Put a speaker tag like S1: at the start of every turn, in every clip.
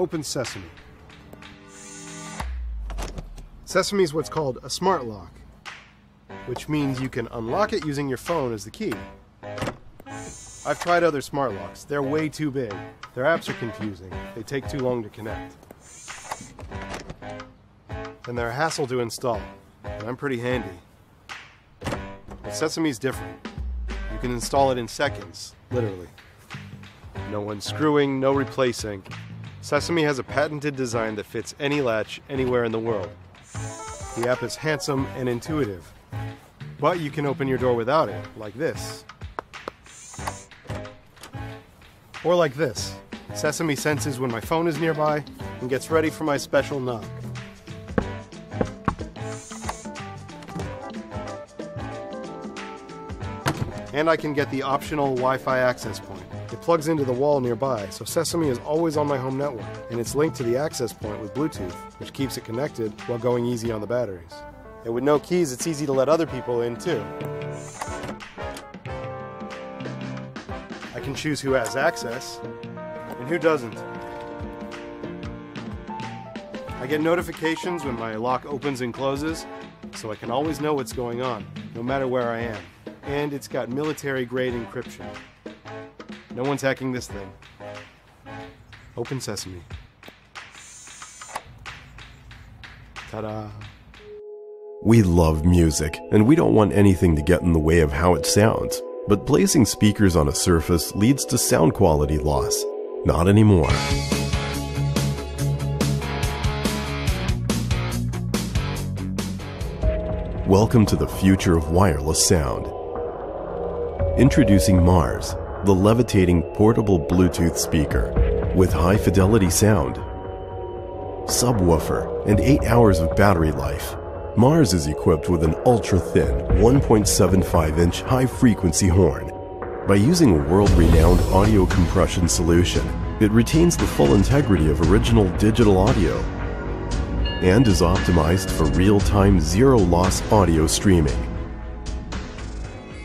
S1: Open Sesame. Sesame is what's called a smart lock, which means you can unlock it using your phone as the key. I've tried other smart locks. They're way too big. Their apps are confusing. They take too long to connect. And they're a hassle to install. And I'm pretty handy. But Sesame's different. You can install it in seconds, literally. No unscrewing, no replacing. Sesame has a patented design that fits any latch anywhere in the world. The app is handsome and intuitive. But you can open your door without it, like this. Or like this. Sesame senses when my phone is nearby and gets ready for my special knock. And I can get the optional Wi-Fi access point. It plugs into the wall nearby, so Sesame is always on my home network, and it's linked to the access point with Bluetooth, which keeps it connected while going easy on the batteries. And with no keys, it's easy to let other people in too. I can choose who has access and who doesn't. I get notifications when my lock opens and closes, so I can always know what's going on, no matter where I am. And it's got military grade encryption. No one's hacking this thing. Open Sesame. Ta da!
S2: We love music, and we don't want anything to get in the way of how it sounds. But placing speakers on a surface leads to sound quality loss. Not anymore. Welcome to the future of wireless sound. Introducing Mars, the levitating portable Bluetooth speaker with high fidelity sound, subwoofer, and 8 hours of battery life. Mars is equipped with an ultra-thin 1.75-inch high-frequency horn. By using a world-renowned audio compression solution, it retains the full integrity of original digital audio and is optimized for real-time zero-loss audio streaming.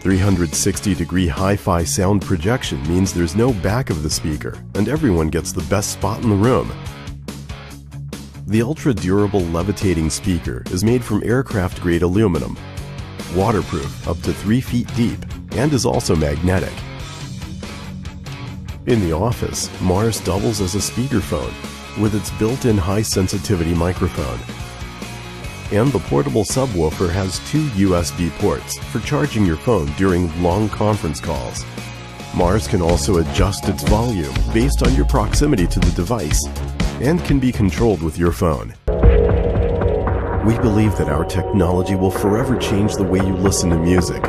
S2: 360-degree hi-fi sound projection means there's no back of the speaker, and everyone gets the best spot in the room. The ultra-durable levitating speaker is made from aircraft-grade aluminum, waterproof up to 3 feet deep, and is also magnetic. In the office, Mars doubles as a speakerphone with its built-in high-sensitivity microphone. And the portable subwoofer has two USB ports for charging your phone during long conference calls. Mars can also adjust its volume based on your proximity to the device and can be controlled with your phone. We believe that our technology will forever change the way you listen to music.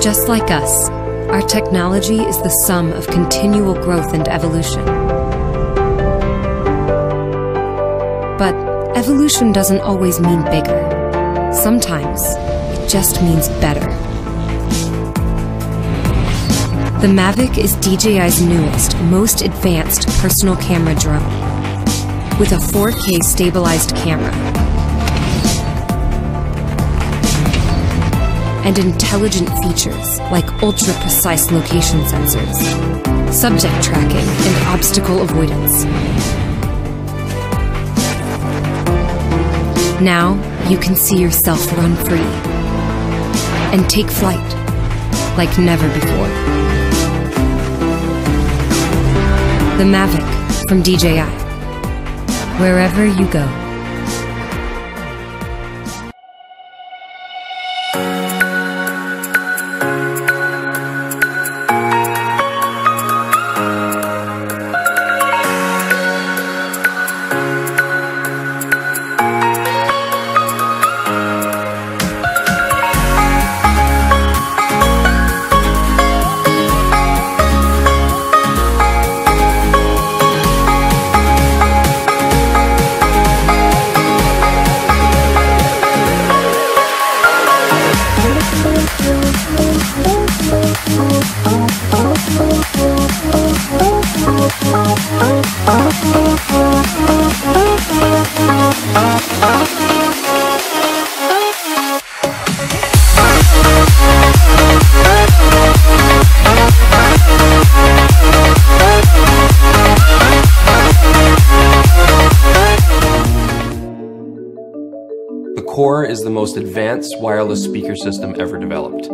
S3: Just like us, our technology is the sum of continual growth and evolution. Evolution doesn't always mean bigger. Sometimes it just means better. The Mavic is DJI's newest, most advanced personal camera drone with a 4K stabilized camera and intelligent features like ultra precise location sensors, subject tracking, and obstacle avoidance. Now you can see yourself run free and take flight like never before. The Mavic from DJI. Wherever you go.
S4: Is the most advanced wireless speaker system ever developed.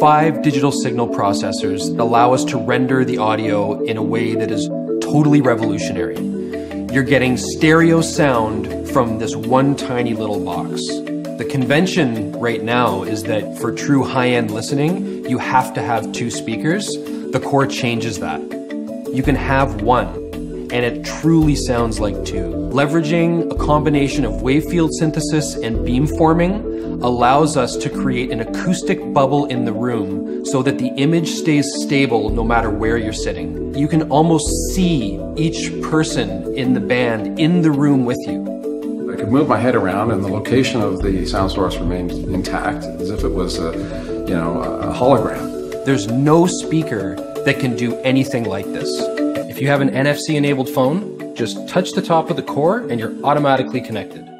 S4: Five digital signal processors allow us to render the audio in a way that is totally revolutionary. You're getting stereo sound from this one tiny little box. The convention right now is that for true high end listening, you have to have two speakers. The core changes that. You can have one, and it truly sounds like two. Leveraging a combination of wave field synthesis and beamforming allows us to create an acoustic bubble in the room so that the image stays stable no matter where you're sitting. You can almost see each person in the band in the room with you.
S5: I could move my head around, and the location of the sound source remained intact, as if it was a, you know, a hologram.
S4: There's no speaker that can do anything like this. If you have an NFC enabled phone, just touch the top of the core and you're automatically connected.